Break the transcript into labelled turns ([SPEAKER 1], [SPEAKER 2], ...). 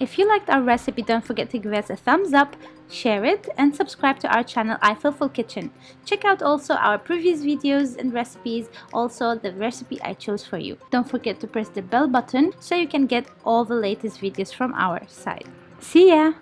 [SPEAKER 1] If you liked our recipe, don't forget to give us a thumbs up, share it, and subscribe to our channel iFillFull Kitchen. Check out also our previous videos and recipes, also the recipe I chose for you. Don't forget to press the bell button so you can get all the latest videos from our side. See ya!